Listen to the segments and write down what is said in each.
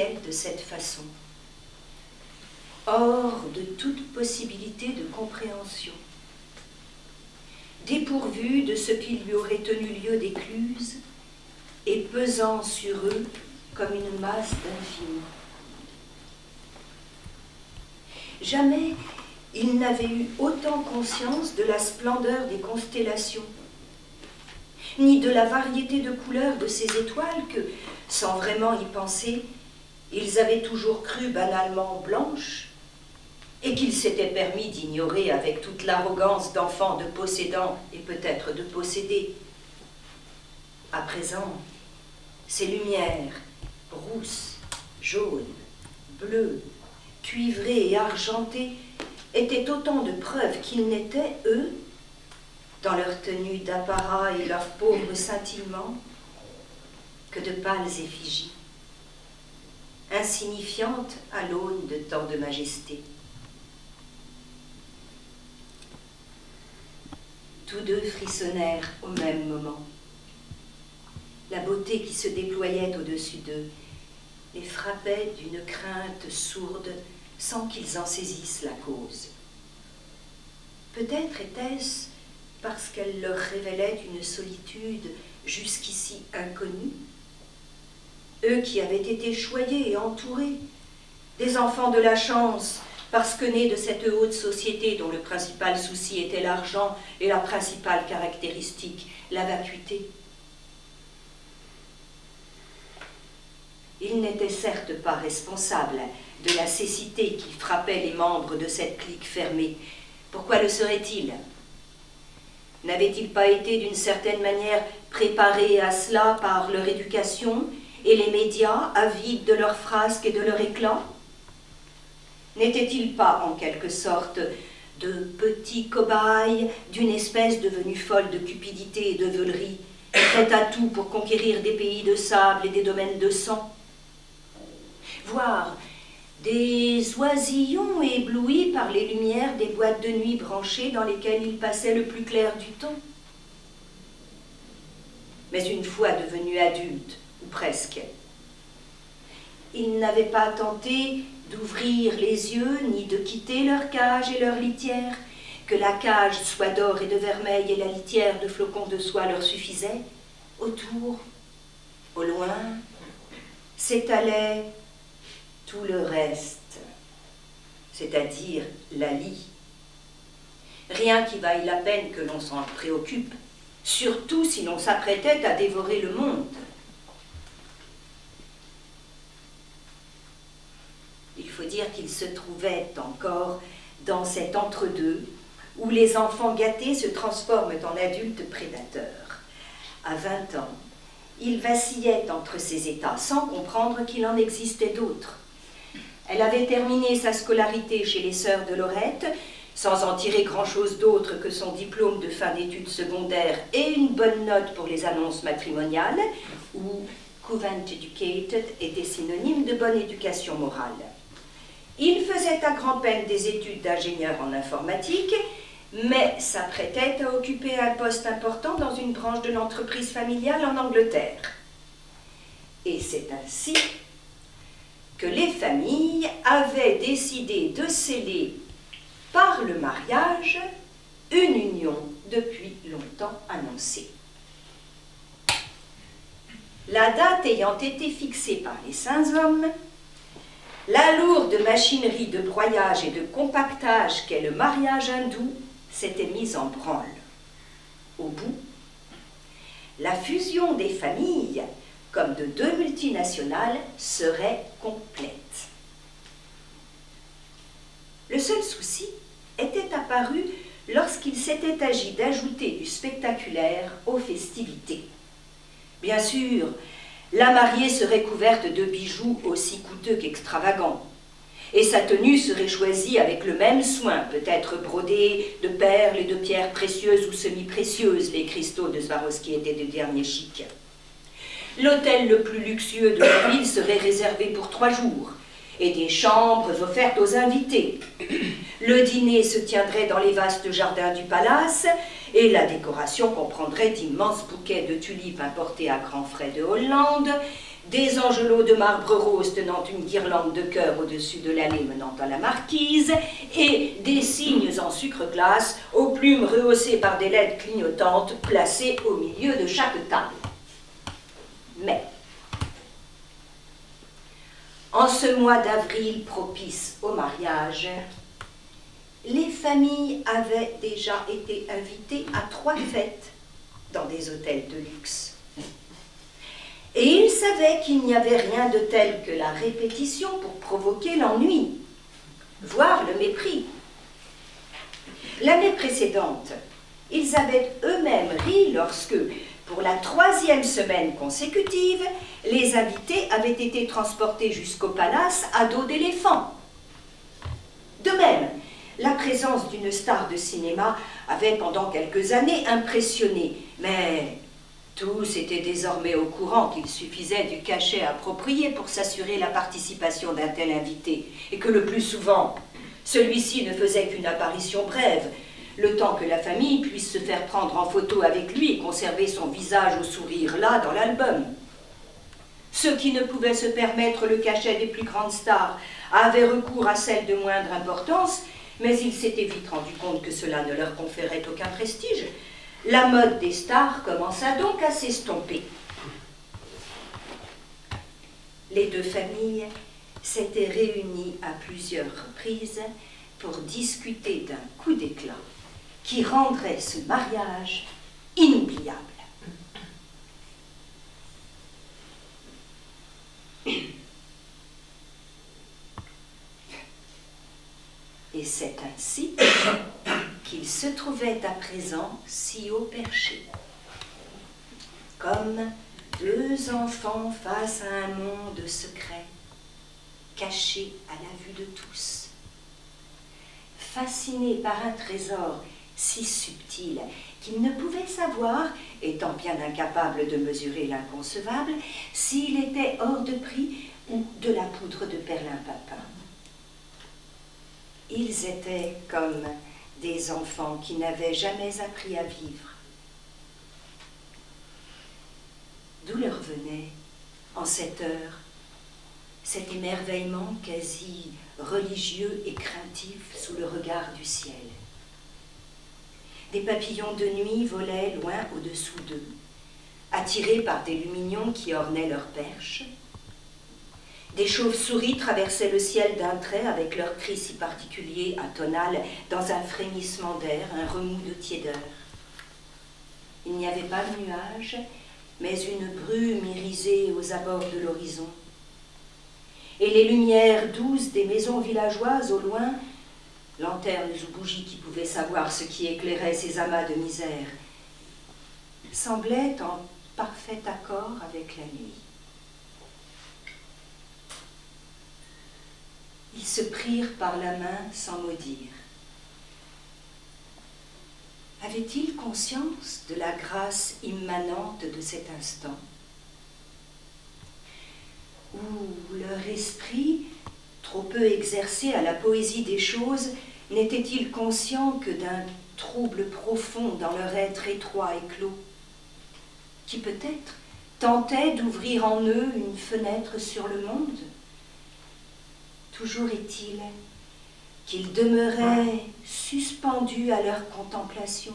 de cette façon, hors de toute possibilité de compréhension, dépourvu de ce qui lui aurait tenu lieu d'écluse et pesant sur eux comme une masse d'infini. Jamais il n'avait eu autant conscience de la splendeur des constellations, ni de la variété de couleurs de ces étoiles que, sans vraiment y penser, ils avaient toujours cru banalement blanches, et qu'ils s'étaient permis d'ignorer avec toute l'arrogance d'enfants de possédants et peut-être de possédés. À présent, ces lumières, rousses, jaunes, bleues, cuivrées et argentées, étaient autant de preuves qu'ils n'étaient, eux, dans leur tenue d'apparat et leur pauvre scintillement, que de pâles effigies, insignifiantes à l'aune de tant de majesté. Tous deux frissonnèrent au même moment. La beauté qui se déployait au-dessus d'eux les frappait d'une crainte sourde sans qu'ils en saisissent la cause. Peut-être était-ce parce qu'elle leur révélait une solitude jusqu'ici inconnue, eux qui avaient été choyés et entourés, des enfants de la chance, parce que nés de cette haute société dont le principal souci était l'argent et la principale caractéristique, la vacuité. Il n'était certes pas responsable de la cécité qui frappait les membres de cette clique fermée. Pourquoi le serait-il N'avait-il pas été d'une certaine manière préparé à cela par leur éducation? Et les médias avides de leurs frasques et de leur éclat N'était-il pas en quelque sorte de petits cobayes d'une espèce devenue folle de cupidité et de veulerie, prête à tout pour conquérir des pays de sable et des domaines de sang Voir des oisillons éblouis par les lumières des boîtes de nuit branchées dans lesquelles ils passaient le plus clair du temps. Mais une fois devenus adultes, ou presque, ils n'avaient pas tenté d'ouvrir les yeux ni de quitter leur cage et leur litière, que la cage soit d'or et de vermeil et la litière de flocons de soie leur suffisait, autour, au loin, s'étalait tout le reste, c'est-à-dire la lie. Rien qui vaille la peine que l'on s'en préoccupe, surtout si l'on s'apprêtait à dévorer le monde. Il faut dire qu'il se trouvait encore dans cet entre-deux où les enfants gâtés se transforment en adultes prédateurs. À 20 ans, il vacillait entre ces états sans comprendre qu'il en existait d'autres. Elle avait terminé sa scolarité chez les sœurs de Lorette, sans en tirer grand-chose d'autre que son diplôme de fin d'études secondaires et une bonne note pour les annonces matrimoniales, où Covent Educated était synonyme de bonne éducation morale. Il faisait à grand-peine des études d'ingénieur en informatique, mais s'apprêtait à occuper un poste important dans une branche de l'entreprise familiale en Angleterre. Et c'est ainsi que les familles avaient décidé de sceller par le mariage une union depuis longtemps annoncée. La date ayant été fixée par les saints hommes, la lourde machinerie de broyage et de compactage qu'est le mariage hindou s'était mise en branle. Au bout, la fusion des familles, comme de deux multinationales, serait complète. Le seul souci était apparu lorsqu'il s'était agi d'ajouter du spectaculaire aux festivités. Bien sûr, la mariée serait couverte de bijoux aussi coûteux qu'extravagants. Et sa tenue serait choisie avec le même soin, peut-être brodée de perles et de pierres précieuses ou semi-précieuses, les cristaux de Swarovski étaient de dernier chic. L'hôtel le plus luxueux de la ville serait réservé pour trois jours, et des chambres offertes aux invités. Le dîner se tiendrait dans les vastes jardins du palace, et la décoration comprendrait d'immenses bouquets de tulipes importés à grands frais de Hollande, des angelots de marbre rose tenant une guirlande de cœur au-dessus de l'allée menant à la marquise, et des cygnes en sucre glace, aux plumes rehaussées par des lettres clignotantes placées au milieu de chaque table. Mais, en ce mois d'avril propice au mariage, les familles avaient déjà été invitées à trois fêtes dans des hôtels de luxe. Et ils savaient qu'il n'y avait rien de tel que la répétition pour provoquer l'ennui, voire le mépris. L'année précédente, ils avaient eux-mêmes ri lorsque, pour la troisième semaine consécutive, les invités avaient été transportés jusqu'au palace à dos d'éléphant. Présence d'une star de cinéma avait pendant quelques années impressionné, mais tous étaient désormais au courant qu'il suffisait du cachet approprié pour s'assurer la participation d'un tel invité, et que le plus souvent, celui-ci ne faisait qu'une apparition brève, le temps que la famille puisse se faire prendre en photo avec lui et conserver son visage au sourire là dans l'album. Ceux qui ne pouvaient se permettre le cachet des plus grandes stars avaient recours à celles de moindre importance, mais ils s'étaient vite rendu compte que cela ne leur conférait aucun prestige. La mode des stars commença donc à s'estomper. Les deux familles s'étaient réunies à plusieurs reprises pour discuter d'un coup d'éclat qui rendrait ce mariage inoubliable. Et c'est ainsi qu'il se trouvait à présent si haut perché, comme deux enfants face à un monde secret, caché à la vue de tous. Fascinés par un trésor si subtil qu'ils ne pouvaient savoir, étant bien incapables de mesurer l'inconcevable, s'il était hors de prix ou de la poudre de perlimpapin. Ils étaient comme des enfants qui n'avaient jamais appris à vivre. D'où leur venait, en cette heure, cet émerveillement quasi religieux et craintif sous le regard du ciel. Des papillons de nuit volaient loin au-dessous d'eux, attirés par des lumignons qui ornaient leurs perches. Des chauves-souris traversaient le ciel d'un trait avec leur cri si particulier, atonal, dans un frémissement d'air, un remous de tiédeur. Il n'y avait pas de nuages, mais une brume irisée aux abords de l'horizon. Et les lumières douces des maisons villageoises au loin lanternes ou bougies qui pouvaient savoir ce qui éclairait ces amas de misère, semblaient en parfait accord avec la nuit. Ils se prirent par la main sans maudire. Avaient-ils conscience de la grâce immanente de cet instant? Ou leur esprit, trop peu exercé à la poésie des choses, n'étaient-ils conscients que d'un trouble profond dans leur être étroit et clos, qui peut-être tentait d'ouvrir en eux une fenêtre sur le monde? Toujours est-il qu'ils demeuraient suspendus à leur contemplation,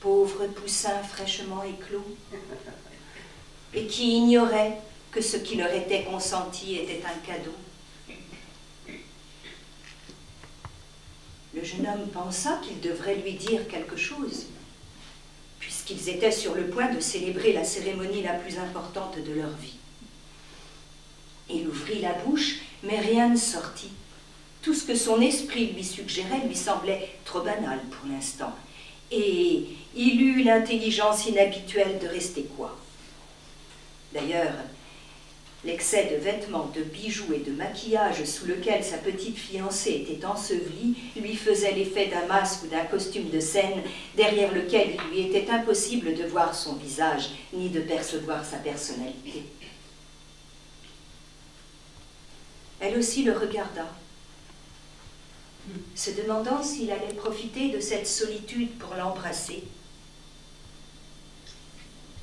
pauvres poussins fraîchement éclos, et qui ignoraient que ce qui leur était consenti était un cadeau. Le jeune homme pensa qu'il devrait lui dire quelque chose, puisqu'ils étaient sur le point de célébrer la cérémonie la plus importante de leur vie. Il ouvrit la bouche, mais rien ne sortit. Tout ce que son esprit lui suggérait lui semblait trop banal pour l'instant, et il eut l'intelligence inhabituelle de rester quoi. D'ailleurs, L'excès de vêtements, de bijoux et de maquillage sous lequel sa petite fiancée était ensevelie lui faisait l'effet d'un masque ou d'un costume de scène derrière lequel il lui était impossible de voir son visage ni de percevoir sa personnalité. Elle aussi le regarda, se demandant s'il allait profiter de cette solitude pour l'embrasser.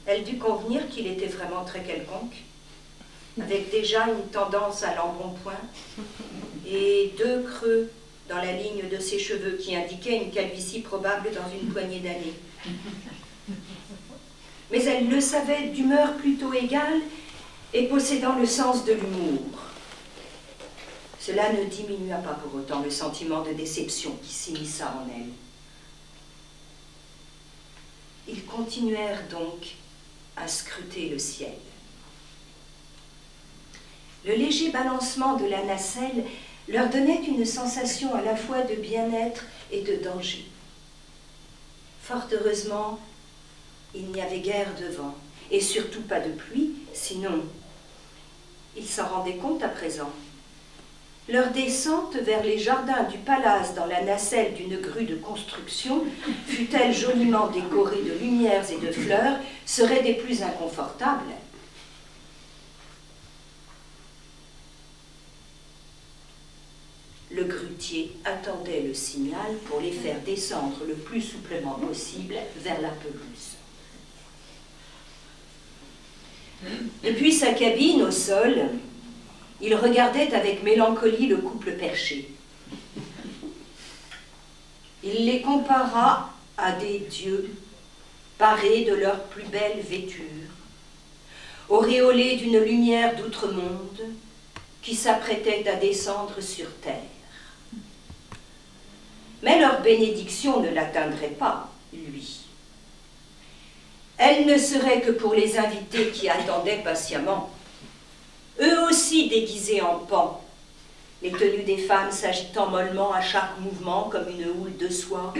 Elle dut convenir qu'il était vraiment très quelconque avec déjà une tendance à l'embonpoint, et deux creux dans la ligne de ses cheveux qui indiquaient une calvitie probable dans une poignée d'années. Mais elle le savait d'humeur plutôt égale et possédant le sens de l'humour. Cela ne diminua pas pour autant le sentiment de déception qui s'immisça en elle. Ils continuèrent donc à scruter le ciel. Le léger balancement de la nacelle leur donnait une sensation à la fois de bien-être et de danger. Fort heureusement, il n'y avait guère de vent, et surtout pas de pluie, sinon ils s'en rendaient compte à présent. Leur descente vers les jardins du palace dans la nacelle d'une grue de construction, fût-elle joliment décorée de lumières et de fleurs, serait des plus inconfortables. Le grutier attendait le signal pour les faire descendre le plus souplement possible vers la pelouse. Depuis sa cabine au sol, il regardait avec mélancolie le couple perché. Il les compara à des dieux parés de leur plus belle vêture, auréolés d'une lumière d'outre-monde qui s'apprêtait à descendre sur terre. Mais leur bénédiction ne l'atteindrait pas, lui. Elle ne serait que pour les invités qui attendaient patiemment eux aussi déguisés en pan, les tenues des femmes s'agitant mollement à chaque mouvement comme une houle de soie,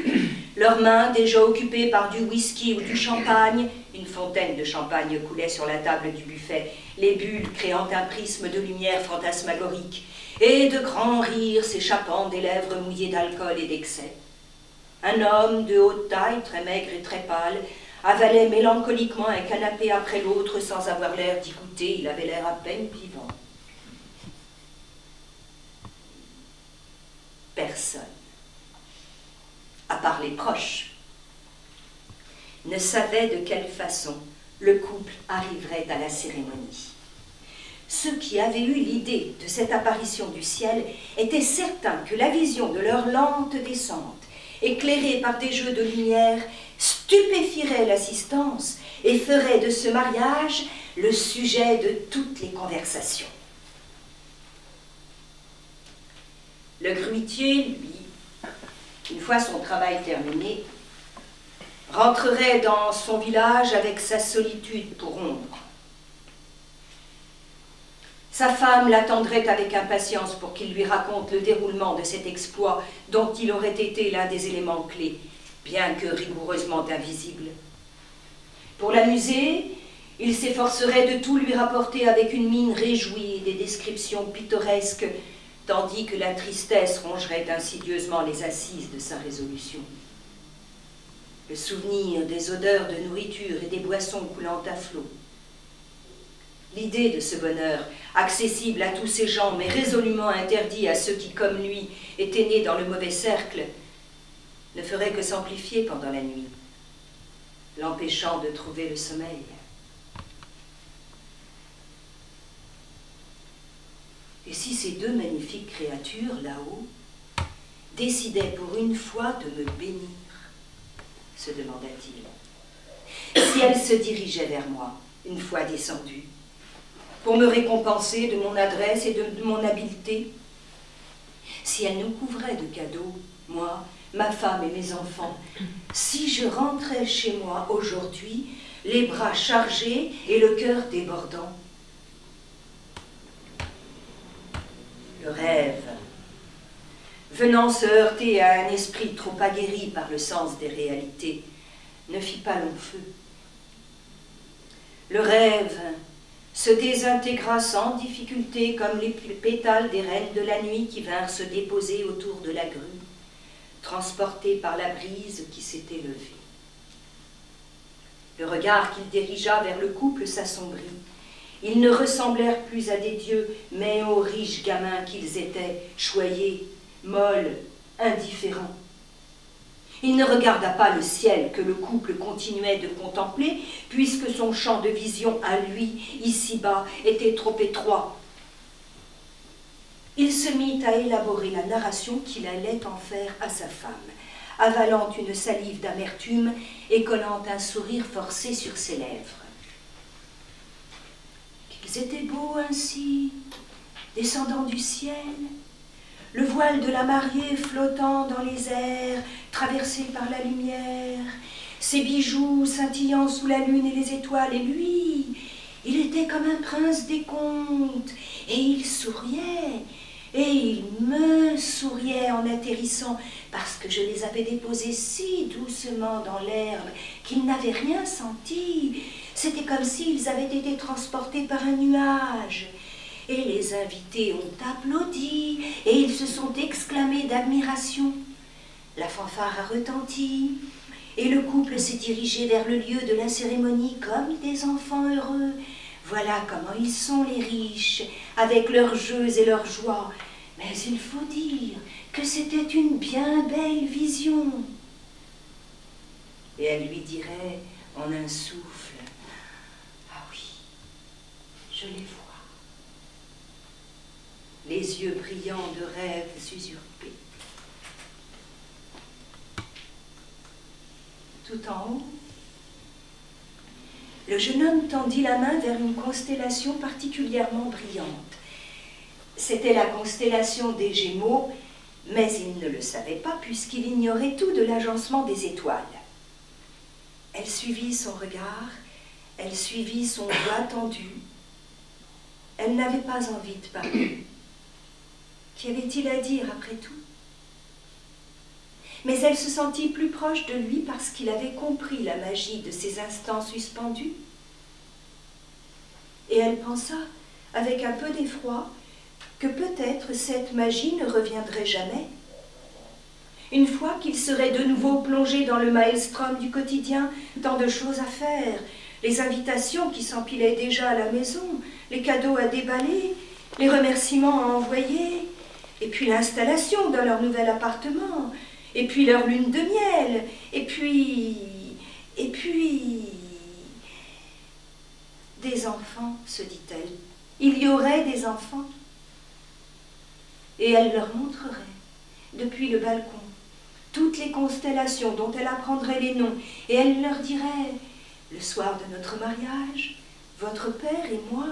leurs mains déjà occupées par du whisky ou du champagne, une fontaine de champagne coulait sur la table du buffet, les bulles créant un prisme de lumière fantasmagorique, et de grands rires s'échappant des lèvres mouillées d'alcool et d'excès. Un homme de haute taille, très maigre et très pâle, avalait mélancoliquement un canapé après l'autre sans avoir l'air d'y goûter, il avait l'air à peine vivant. Personne, à part les proches, ne savait de quelle façon le couple arriverait à la cérémonie. Ceux qui avaient eu l'idée de cette apparition du ciel étaient certains que la vision de leur lente descente, éclairée par des jeux de lumière, stupéfierait l'assistance et ferait de ce mariage le sujet de toutes les conversations. Le gruitier, lui, une fois son travail terminé, rentrerait dans son village avec sa solitude pour ombre. Sa femme l'attendrait avec impatience pour qu'il lui raconte le déroulement de cet exploit dont il aurait été l'un des éléments clés bien que rigoureusement invisible. Pour l'amuser, il s'efforcerait de tout lui rapporter avec une mine réjouie des descriptions pittoresques, tandis que la tristesse rongerait insidieusement les assises de sa résolution. Le souvenir des odeurs de nourriture et des boissons coulant à flot. L'idée de ce bonheur, accessible à tous ces gens, mais résolument interdit à ceux qui, comme lui, étaient nés dans le mauvais cercle, ne ferait que s'amplifier pendant la nuit, l'empêchant de trouver le sommeil. Et si ces deux magnifiques créatures là-haut décidaient pour une fois de me bénir se demanda-t-il. Si elles se dirigeaient vers moi, une fois descendues, pour me récompenser de mon adresse et de, mon habileté, si elles nous couvraient de cadeaux, moi, ma femme et mes enfants, si je rentrais chez moi aujourd'hui, les bras chargés et le cœur débordant. Le rêve, venant se heurter à un esprit trop aguerri par le sens des réalités, ne fit pas long feu. Le rêve se désintégra sans difficulté comme les pétales des reines de la nuit qui vinrent se déposer autour de la grue transporté par la brise qui s'était levée. Le regard qu'il dirigea vers le couple s'assombrit. Ils ne ressemblèrent plus à des dieux, mais aux riches gamins qu'ils étaient, choyés, molles, indifférents. Il ne regarda pas le ciel que le couple continuait de contempler, puisque son champ de vision à lui, ici-bas, était trop étroit. Il se mit à élaborer la narration qu'il allait en faire à sa femme, avalant une salive d'amertume et collant un sourire forcé sur ses lèvres. Qu'ils étaient beaux ainsi, descendant du ciel, le voile de la mariée flottant dans les airs, traversé par la lumière, ses bijoux scintillant sous la lune et les étoiles, et lui, il était comme un prince des contes, et il souriait, et il me souriait en atterrissant, parce que je les avais déposés si doucement dans l'herbe qu'ils n'avaient rien senti. C'était comme s'ils avaient été transportés par un nuage et les invités ont applaudi et ils se sont exclamés d'admiration. La fanfare a retenti et le couple s'est dirigé vers le lieu de la cérémonie comme des enfants heureux. Voilà comment ils sont les riches, avec leurs jeux et leurs joies. Mais il faut dire que c'était une bien belle vision. Et elle lui dirait en un souffle, Ah oui, je les vois les yeux brillants de rêves usurpés. Tout en haut, le jeune homme tendit la main vers une constellation particulièrement brillante. C'était la constellation des Gémeaux, mais il ne le savait pas puisqu'il ignorait tout de l'agencement des étoiles. Elle suivit son regard, elle suivit son doigt tendu. Elle n'avait pas envie de parler. Qu'y avait-il à dire après tout? Mais elle se sentit plus proche de lui parce qu'il avait compris la magie de ces instants suspendus. Et elle pensa, avec un peu d'effroi, que peut-être cette magie ne reviendrait jamais. Une fois qu'il serait de nouveau plongé dans le maelstrom du quotidien, tant de choses à faire, les invitations qui s'empilaient déjà à la maison, les cadeaux à déballer, les remerciements à envoyer, et puis l'installation dans leur nouvel appartement, et puis leur lune de miel, et puis... et puis... Des enfants, se dit-elle. Il y aurait des enfants. Et elle leur montrerait, depuis le balcon, toutes les constellations dont elle apprendrait les noms, et elle leur dirait, le soir de notre mariage, votre père et moi,